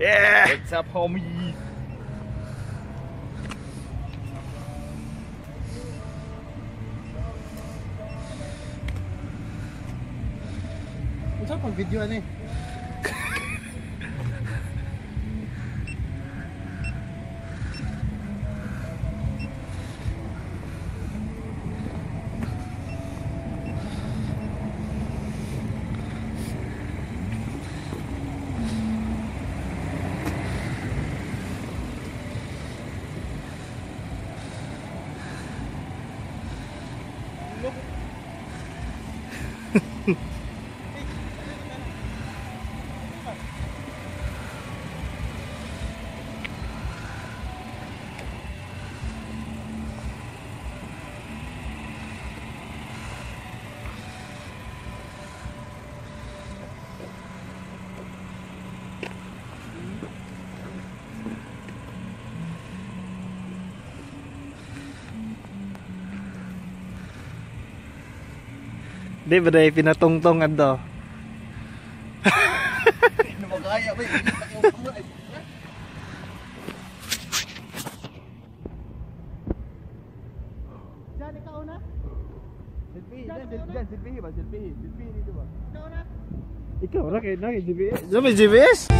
Yeah! What's up, homie? What's up pang video ano eh. Hmm. Di ba dahil pinatungtongan to? Ano magkaya ba eh. Diyan, ikaw na? Dyan, dyan, selfie ba? Selfie, selfie dito ba? Ikaw na? Ikaw na kay GPS. Sa may GPS?